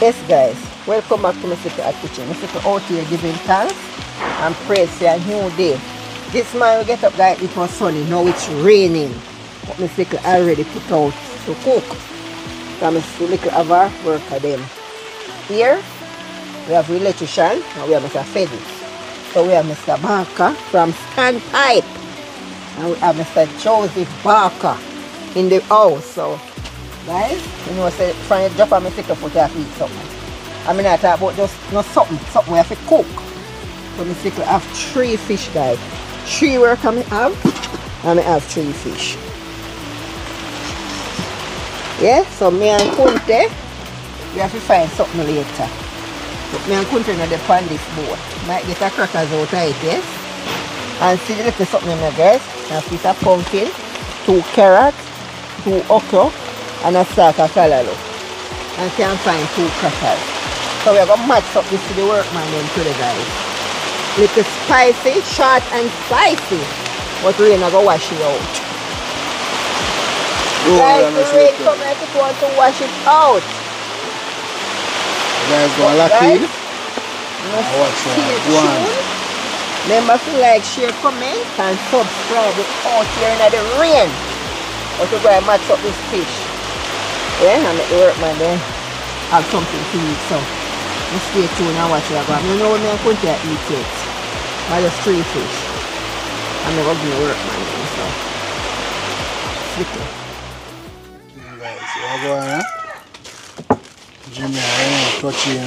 Yes guys, welcome back to Mr. at Kitchen. Mr. out here giving thanks and praise for a new day. This morning we get up guys, it was sunny, now it's raining. But Mr. already put out to cook. So Mr. Little have our worker them. Here we have electrician and we have Mr. Feddy. So we have Mr. Barker from Standpipe. And we have Mr. Joseph Barker in the house. So guys, you know, say from the drop of my stick foot, you have to eat something. I mean, I talk about just not something, something we have to cook. So my stick have three fish, guys. Three work I have, and I have three fish. Yeah, so me and Kunte, we have to find something later. But me and Kunte know the on this boat. Might get a crackers out of it, yes? And see the little something guys. A piece of pumpkin, two carrots, two okra, and a sack of callaloo. And can't find two crackers. So we're going to match up this to the workman then today guys. Little spicy, short and spicy. But we're not going to wash it out. guys, the rain come want to wash it out. guys go lock in. watch that. Go. Remember to like, share, comment and subscribe. We're out here in the rain. But we're going to match up this fish. Yeah, and make the workman then have something to eat. So, you stay tuned and watch what I You know me and Kunte eat it. But just three fish. I'm going to give the workman then. So, flick it. Guys, so I go on, huh? Jimmy, I ain't touching.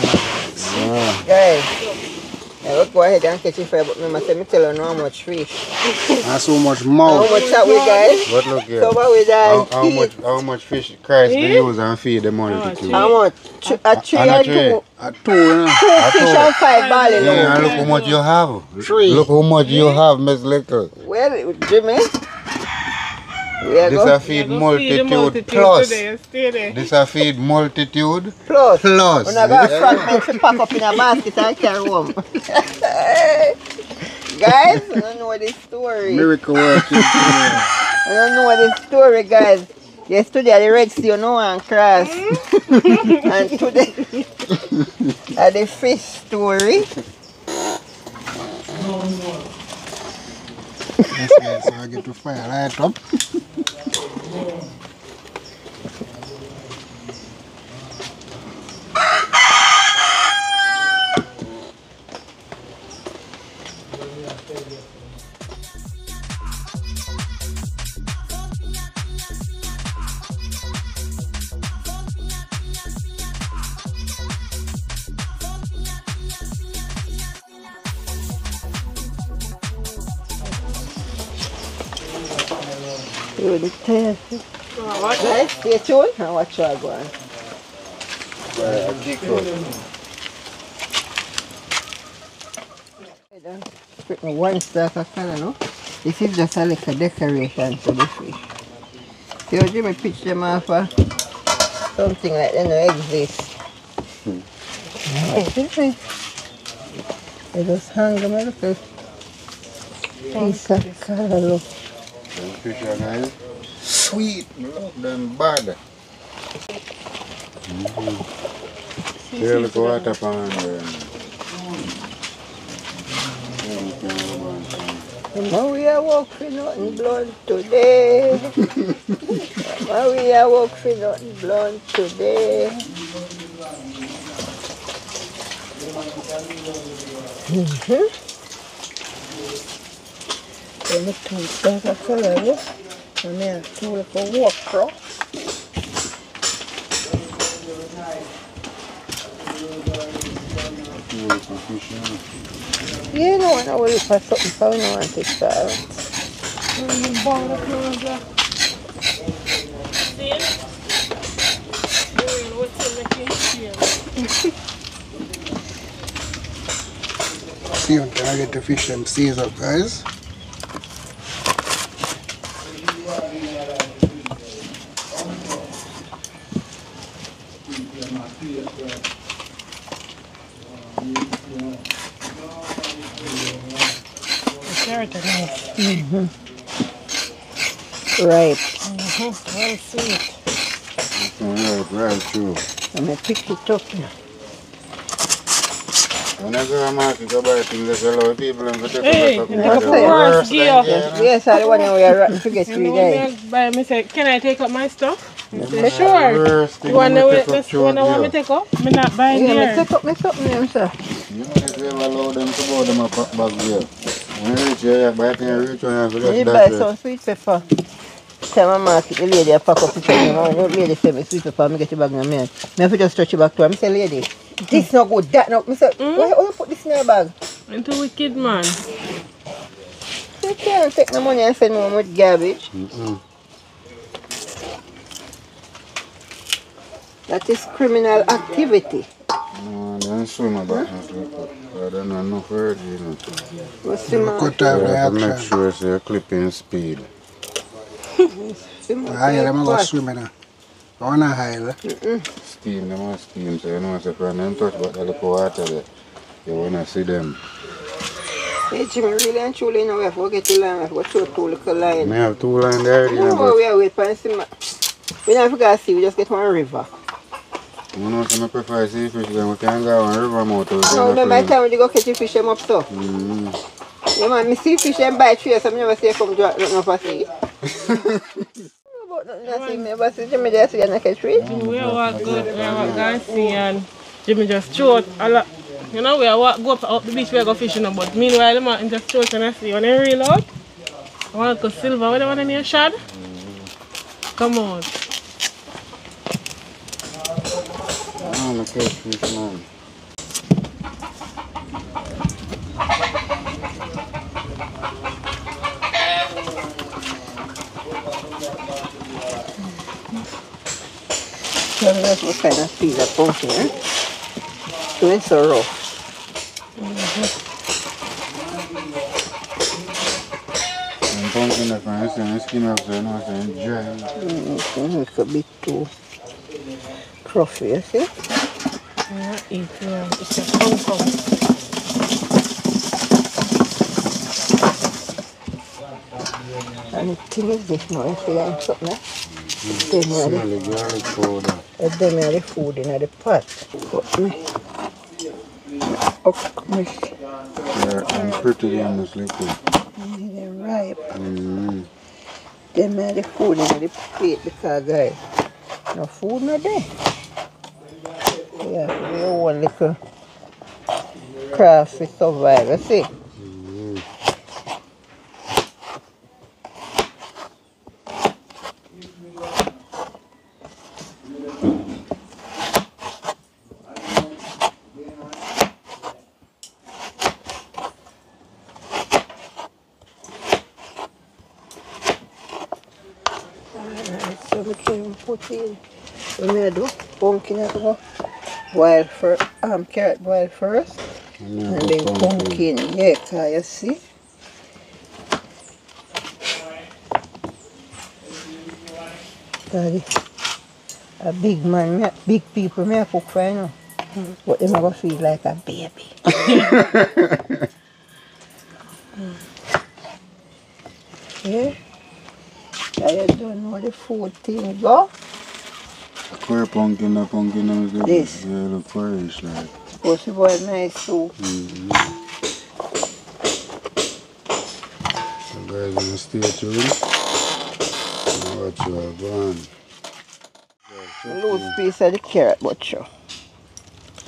Yeah. Guys, I will go ahead and catch it for you, but remember, say me tell you how much fish. That's so much mouth. How much that we guys? But look here. So what we How, guys how much how much fish Christ they hmm? use and feed the money to two? How much? Ch- A three And a and two. A two, you know. Two fish and five barley Yeah, and look how much you have. Three. Look how much you hmm? have, Miss Little. Well, Jimmy, we This going a feed multitude plus. This a feed multitude plus. plus. When I got fragments to pack up in a basket and carry home. guys, I don't know this story. Miracle working. I don't know this story, guys. Yesterday at the Red Sea, you know, and cross. and today, at the fish story. Yes, guys, so I get to fire right up. Guys, stay tuned and watch what I go on. Put me one stack of color, no? This is just like a little decoration for the fish. See how Jimmy pitch them off uh, something like they don't exist. Hey, Jimmy. They just hang them a little piece of color, look. Fish are nice. Sweet. Look them bad. Here look what up on there. Now we are walk for nothing blood today. Now we are walk for nothing blood today. Mm-hmm. Then the two stack of color, look. And then two little walk cross. Yeah, no, I know look for something so we want it when can I get the fish them seas up, guys? Mm-hmm. Right. Well, sweet. Right, right through. I'm going to pick it up now. When I go to market, go buy things, I tell other people and take Hey, them you back take up. up Okay. worse gear. Yes, I the one where you're rotten to get You three know days. me buy me say, can I take up my stuff? Me say, Worst sure. thing You want we to take wait up this through one I want me gear. take up? Me not buying Yeah, me there. take up my something, them, sir. You know, if you ever allow them to go, them a pack back there. When you reach buy thing, you reach one, you have to You just buy dash it. some sweet pepper. Tell my market, the lady I pack up the thing. The lady say me sweet pepper, me get it back in my hand. Me have to just stretch it back to her. Me say, lady, this not good, that not. Me say, Mm. why, why you put this in your bag? Into wicked man. You can't take my money and send me home with garbage. Mm-mm. That is criminal activity. No, swim about no slip up. I don't know enough hurt, you know. What's the man? You have to make sure so you're clipping speed. High, let me go swimming now. I wanna high, eh? Steam, them are steam, so you know, so when them touch about the little water there, you wanna see them. Hey, Jimmy, really and truly, now we have to get the line. We have to two little line. Me have two lines there, No, know, but but we are wait for the cement. We don't forget to see, we just get one river. You know, so I prefer sea fish, then we can go on river mouth. Ah, or oh, So then remember the time when you go catch the fish them up so? Mm. Mm-hmm. Yeah man, me see fish and buy three, so I never see you come drop nothing off a sea. But nothing I see me, but see Jimmy and catch fish. Mm, we are good, we are walk Garcia and Jimmy just throw it a lot. You know, we are walk, go up, up the beach, we are go fishing, but meanwhile, the man just throw it and I see when they reel out. I want to go silver, what do you want in your shad? Mm-hmm. Come on. I'm a catch fish, man. So that's what kind of feed that pumpkin, eh? So it's so rough. And pumpkin, if I say, skin up, so you know, dry. Mm, it's a fun, fun. And the thing is this now, you see that something, eh? Then you have the Smell the garlic powder. And then I have the food in the pot. But me, up me, Yeah, and pretty on this liquid. they ripe. Mm. Then I have the food in the plate because guys, no food not there. Yeah, we all one little craft for survival, see? So we can put in, what me I do? Pumpkin I go boil for, um, carrot boil first. And And then pumpkin, yeah, can you see? Daddy, a big man, me, big people, me cook for you know. But them a go feel like a baby. yeah? I don't know the food thing go. Pumpkin, the pumpkin, is look, This. yeah, look fresh, like. Supposed to boil nice too. Mm-hmm. So guys, gonna stay tuned. And watch you are going. Loose piece of the carrot, but sure.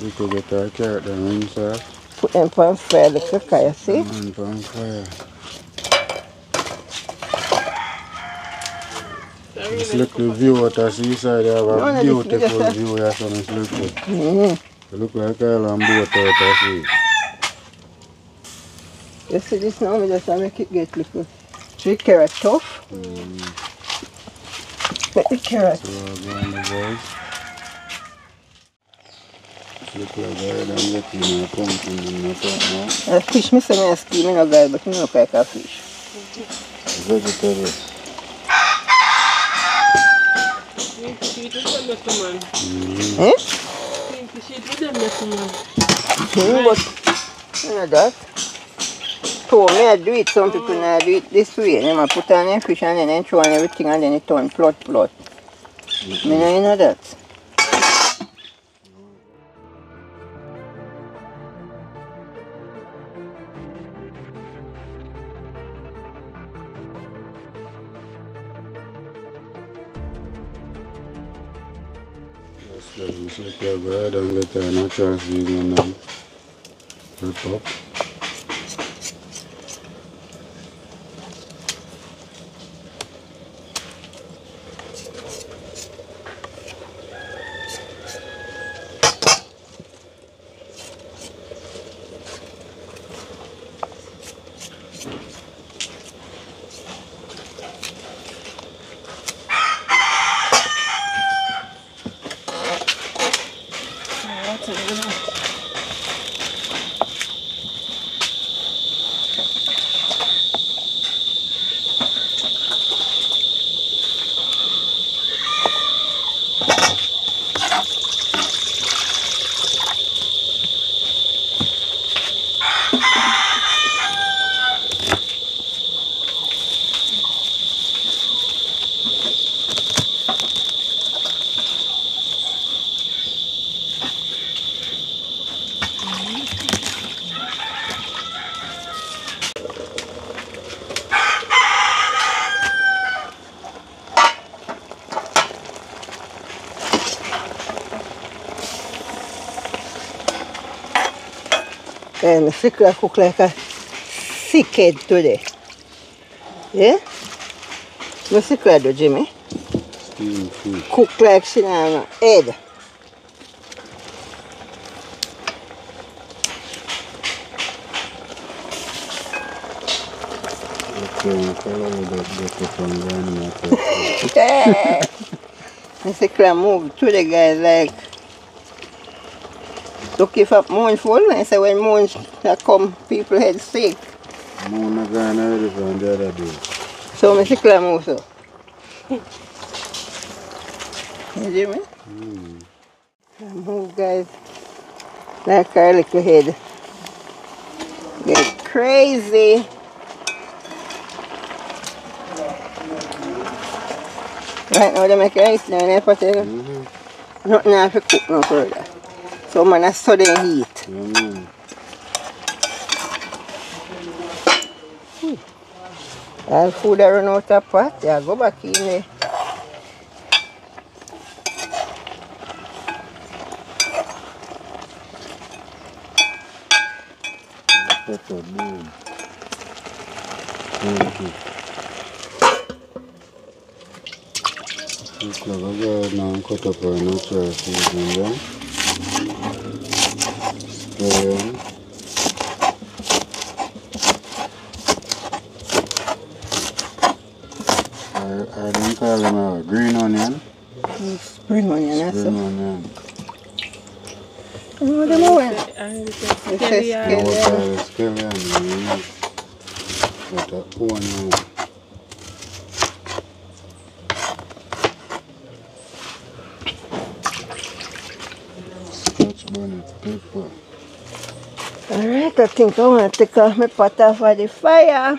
We could get our carrot rinse off. Put them on fire, the cooker, you see? And pan fire. This little view the seaside, you have No, no, a this- beautiful this view here, so it's little. Mm-hmm. You look like island boat out of sea. You see this now, we just make it get little. Three carrot tough. Make the carrot. So we're going to guys. Look like I had them getting a pumpkin in the top now. Fish, me say me a skin, me no guy, but me look like a fish. Vegetable. Sheet with them, little man. Eh? Sheet with them, little man. Mm, but, you know that. told me I do it, some people now do it this way. They might put on their fish and then they throw on everything and then it turn we should go ahead and get our natural seasoning and rip And the sickle cook like a head today. Yeah? Sickle do, Jimmy? Steamed fish. Cook like she a head. Okay, follow that butter from grandma. Yeah. the sickle move to the guy like looking for moonful. I say when that come, people head sick. Mona gone already from the other day. So my sickle move so. You see me? Mm. I move guys like our little head. Get crazy. Right now they make rice now and potato. Mm-hmm. Nothing have to cook no further. So man I study heat. Yeah, man. All food I run out of pot, yeah, go back in there. Pepper, boom. Thank you. Look like I go ahead now and cut up our natural seasoning then. Spray I, I don't call them a green onion. Spring onion, that's Green onion. Oh, onion. Scotch bonnet pepper. Alright, I think I want to take off my pot of the fire.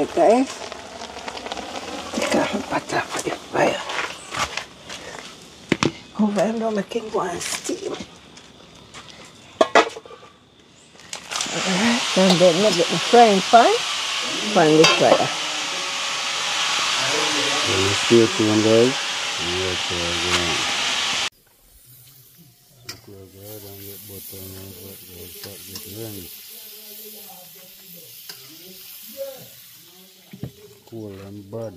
Okay. Take off my pot of the fire. Over and now make it go and steam. Alright, and then I get the frying pan on the fire. Stay tuned guys. And watch how I go on. Look like I had and get butter and all that guys. Start get ready. Cool and bad.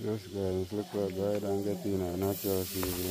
Yes guys, look like I had and get in a natural seasoning.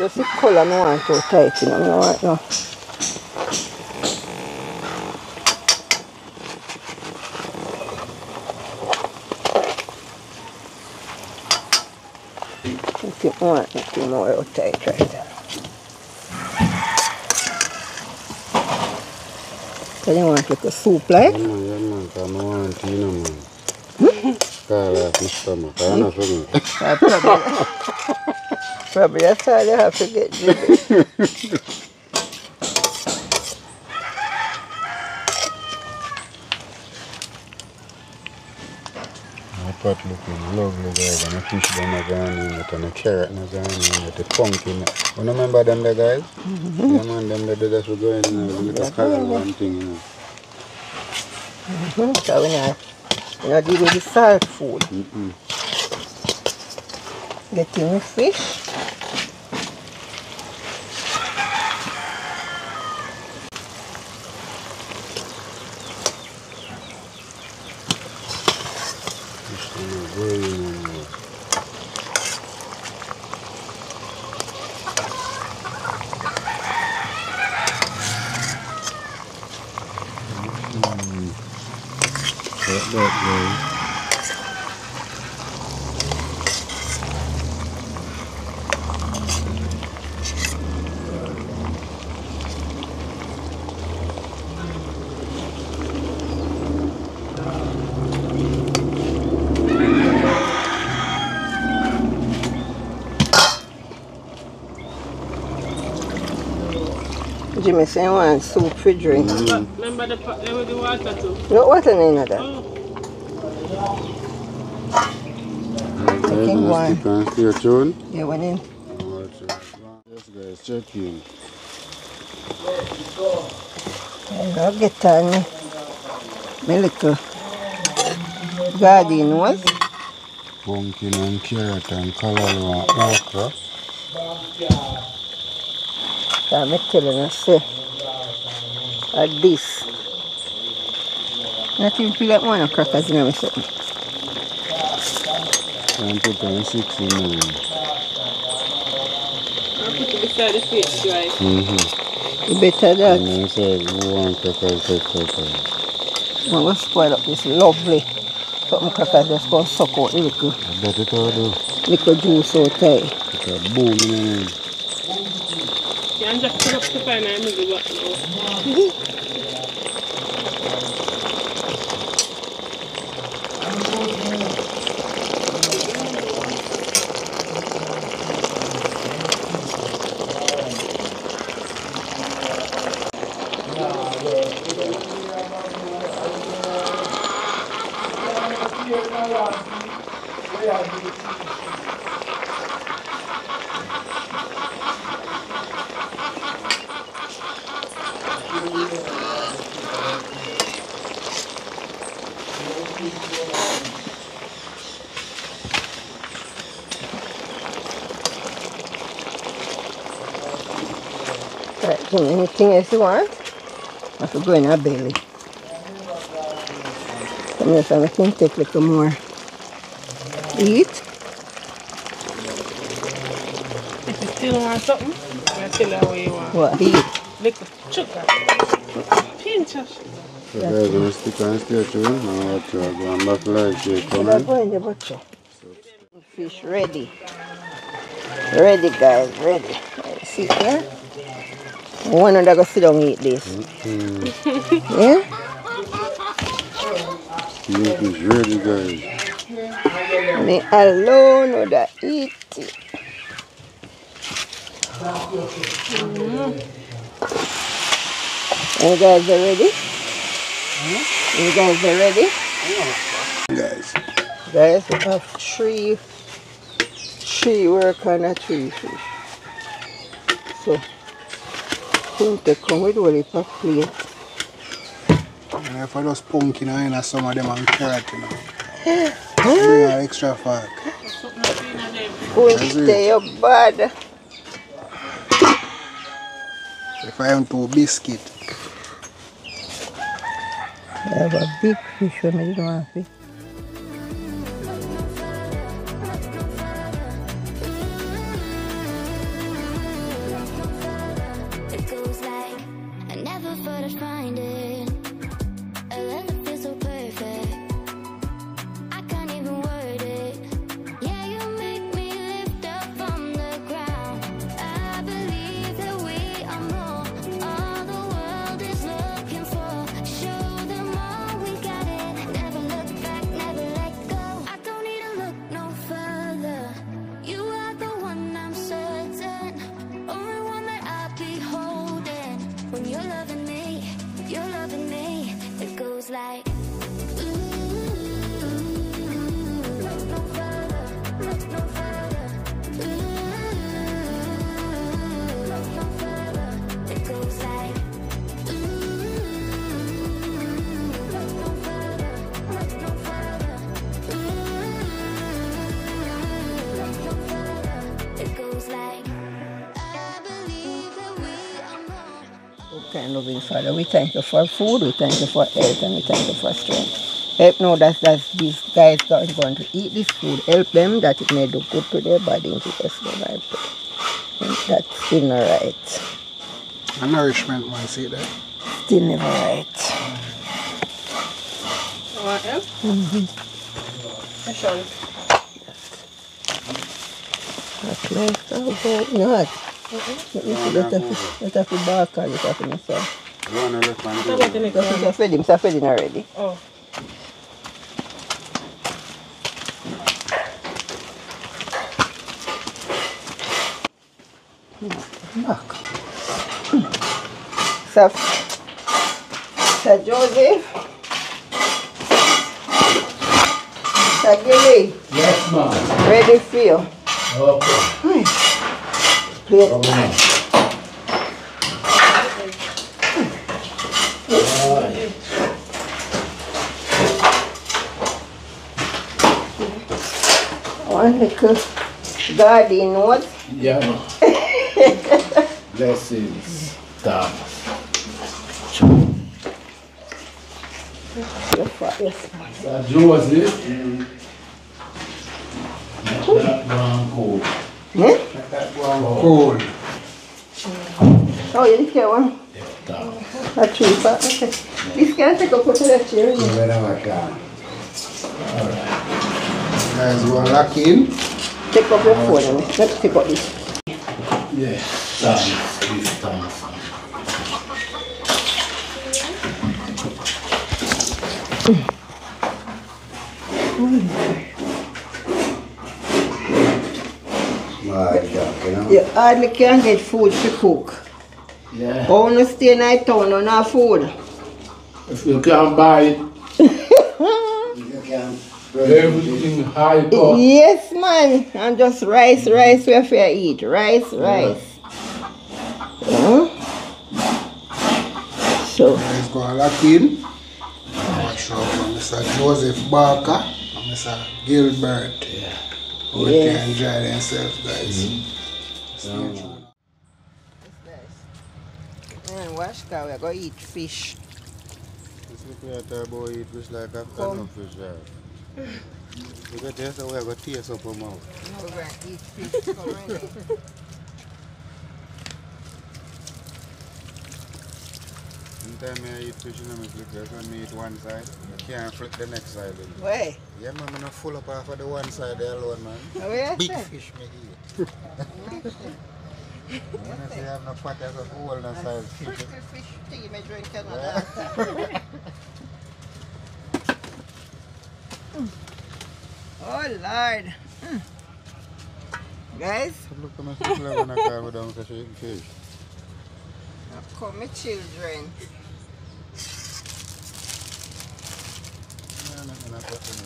Just the color I want to tight, you know, I don't want no. If you want anything more tight right there. So you want like a soup like? Yeah, man, yeah, man. Come on, Tina, man. Call off my stomach. I know for. Uh, probably, probably that's all you have to get Jimmy. My pot looking lovely, guys. And the fish them are gone in it, and the carrot are in it, the pumpkin. You remember them there, guys? Yeah, man, them there, just were going in there, the little color one thing, you know. Hmm, so we not, we not deal with the salt food. Mm-mm. Getting the fish. Fish them are going in there. Mm. That, guys. Jimmy say you want soup for drink. But remember the the water too. No water in Chicken gonna one. stick and. Yeah, one in. Yes, guys, check in. And I'll get on me. Garden was. Pumpkin and carrot and and okra. I'm telling you, say, at this. Not even feel like one of crackers in my something. And put on six in. I put it beside the fish, right? Mm-hmm. You better that. And then say, who want crackers, take crackers. I'm going to spoil up this lovely something crackers just going to suck out the little, I bet it all do. little juice out there. It's a boom in there. Yeah, I'm just put up the pan and move it back now. Right, Jimmy, anything else you want? I have to go in our belly. Come here, so I can take a little more. Eat. If you still want something, I tell you what you want. What? Eat. Little sugar. Pinch of sugar. So guys, gonna stick and stay tuned. Now watch out. Go and back like it Should I coming. go in the butcher? Fish ready. Ready, guys, ready. See here? One of them go sit down and eat this. Mm. Yeah? Steam fish ready, guys. Me alone would I eat it. You guys are ready? You guys are ready? Guys. Guys, we have three, three work on a three fish. So, come to come with all the plate. And if I just pumpkin in and some of them and carrot, you know. Bring an extra fork. Something up in there. Going That's to it. stay up bad. If I have two biscuit. I have a big fish when I didn't want fish. Loving Father, we thank you for food, we thank you for health, and we thank you for strength. Help know that, that these guys are going to eat this food. Help them that it may do good to their body and to us name I pray. And that's still not right. A nourishment man, see that? Still never right. You want help? Mm-hmm. Sean. That's nice. Oh, God, not. Let me see, let us let us back on it after myself. You want to look on What about the next Because one? I fed him, so I fed him already. Oh. Back. Sir, Sir Joseph. Sir Gilly, Yes, ma'am. ready for you. Okay. Plate. Come on. Alright. One little garden note. Yeah. Blessings. Thomas. Yes, sir, yes. Sir Joseph. Make that brown cold. Hmm? Make that brown cold. Cold. Oh, you this one? Thomas. A tree, but okay. This can take up to the chair. You better watch out. Guys, we are lock in. Take up your phone and let's take up this. Yeah. Thomas. This Thomas. My God, you know? You hardly can get food to cook. Yeah. Oh, no stay night town on our food. If you can buy it, You can everything high up. Yes, man. And just rice, rice, where for you eat. Rice, rice. Huh? So, Guys, go and lock in. Watch out for Mr. Joseph Barker and Mr. Gilbert. Yeah. Who Yes. can enjoy themselves, guys. and wash cow, we're going to eat fish. This look like a boy eat fish like a Come. can fish. Yeah. You got taste the way I got taste up your mouth. Now we're going to eat fish. Come in. Anytime I eat fish, me flip this when me eat one side, I can't flip the next side. Where? Yeah, man, I'm not full up half of the one side there alone, man. Where you Big fish me eat. when I say I have no pot, I got all the size fish. Crystal fish tea, me drink Yeah. Oh, Lord. Mm. Guys, Look at my sister when I call me down because she eating fish. now come my children. No, no, no, not that one.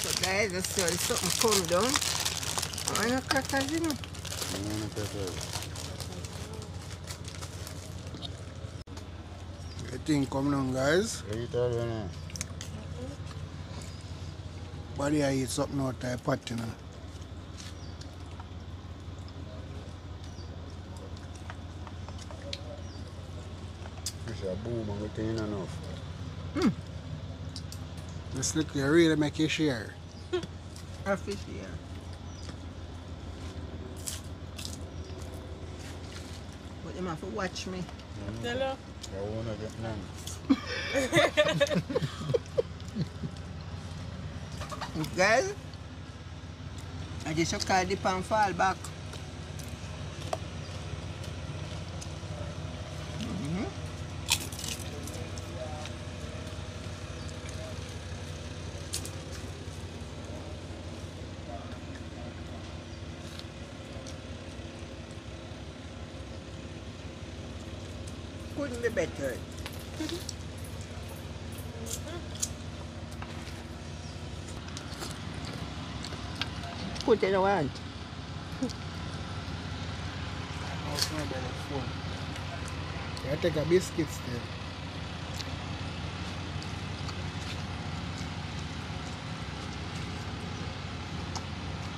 So guys, I saw something come down. I know crackers, you know. No, not that one. The thing coming on, guys. You eat all now. Body I eat something out of pot, you know. Boom and we clean enough. This look they really make you share. A fish here. But them have to watch me. Hmm. Tell her. I wanna get none. Guys, I just should call dip and fall back. Be better. Put it around. Yeah, take a biscuit still.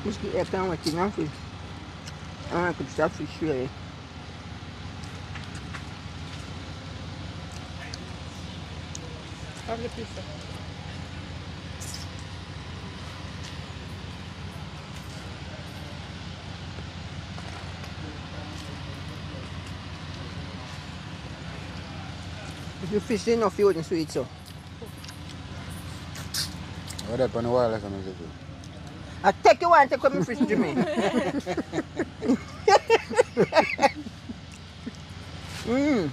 Biscuit é cão aqui, não, filho? Ah, que está fixe aí. Have the pizza. If you fish enough, you wouldn't sweet so. What up on the wall, I'm saying. I take you one, take me fish, Jimmy. Mmm.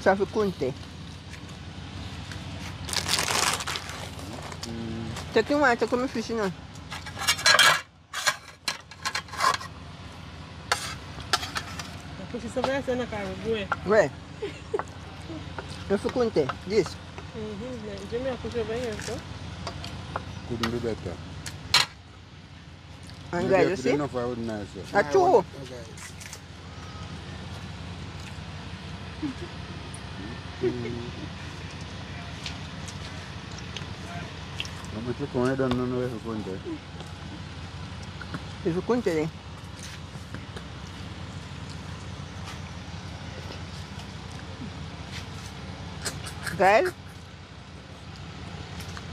Sa fi kunte. Take you one, take me fish, you know. Push it over so I can go. Where? You fi kunte. This. Mm-hmm. Jimmy, I push over here, so. Couldn't be better. And Maybe guys, I you could see? enough I would nice. A two. Oh, guys. I'm going to come I don't know if you're going to. If you kunte then. Guys,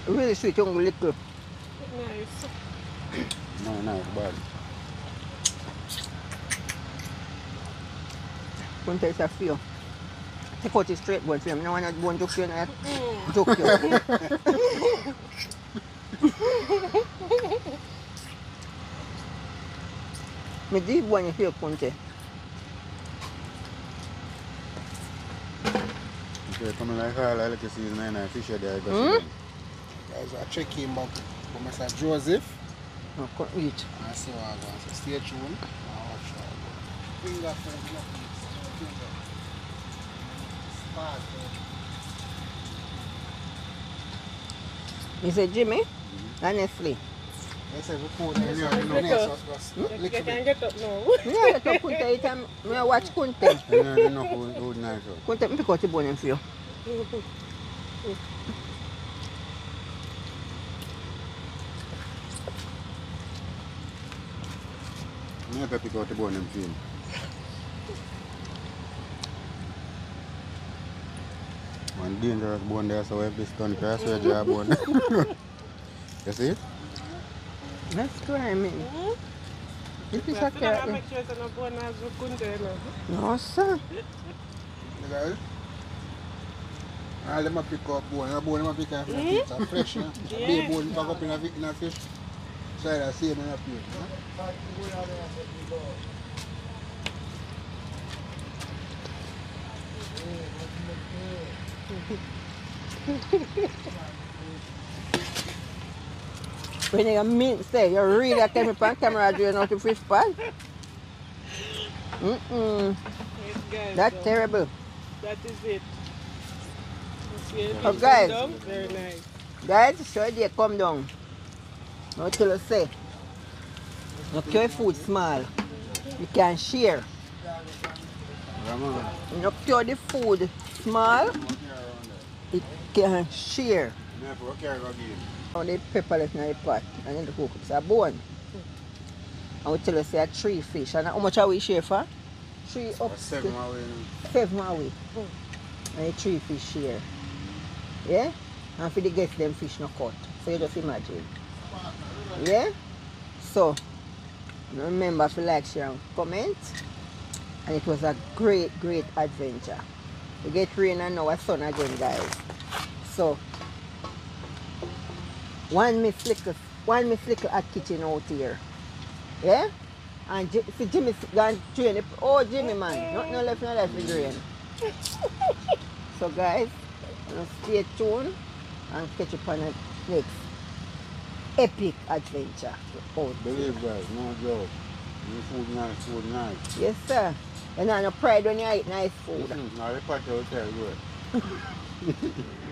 really sweet, young little. Nice. No, no, bad. Kunte is a few. Take out the straight bone for him. No one had bone joke you and I joke you. Me deep one you feel kunte. Okay, come like all I like to see is nine and fish there. Hmm? see them. Guys, I check in back for Mr. Joseph. No, can't eat. I see what I'm going to stay tuned. I'll watch what I go. Finger food, no finger. Start. He said, Jimmy, honestly. Let's say we put in here, you know, Little. so it's just You little can bit. get up now. Yeah, to kunte eat and me watch kunte. And then you know who, who nice. out. Kunte, me pick out the bone for you. Me have to pick out the bone and feel. One dangerous bone there, so if this done cross your jaw bone. you see it? That's climbing. This is a I still gotta carrot. make sure it's not born as we couldn't do it. No, sir. You guys? All them a pick up bone, a bone them a pick up in a fish, it's fresh, you know. Yeah. Big bone pack up in a, fi- in a fish. So I see it in a plate, you know. When you mean say you really a tell me on camera do you know to fish pan? Mm-mm. Yes. That's so terrible. That is it. You see it? Oh, guys. Very nice. Guys, show they come down. What tell us say. You your food small. You can share. Come on. You cure the food small, it can share. To carry again. Now the pepper left in the pot and then the cook it's a bone. And we tell us say a three fish. And how much are we share for? Three up seven away seven away. And the three fish share. Yeah? And for the guests them fish no cut. So you just imagine. Yeah? So remember to like, share and comment. And it was a great, great adventure. Get rain and now a sun again, guys. So, one miss little, one miss little at kitchen out here. Yeah? And Ji- see Jimmy gone train. Oh, Jimmy man, not no left, no left with grain. so guys, stay tuned and catch up on the next epic adventure out there. Believe guys, no joke. Your food nice, food nice. Yes, sir. You know, no pride when you eat nice food. Mm, now the patio will tell you.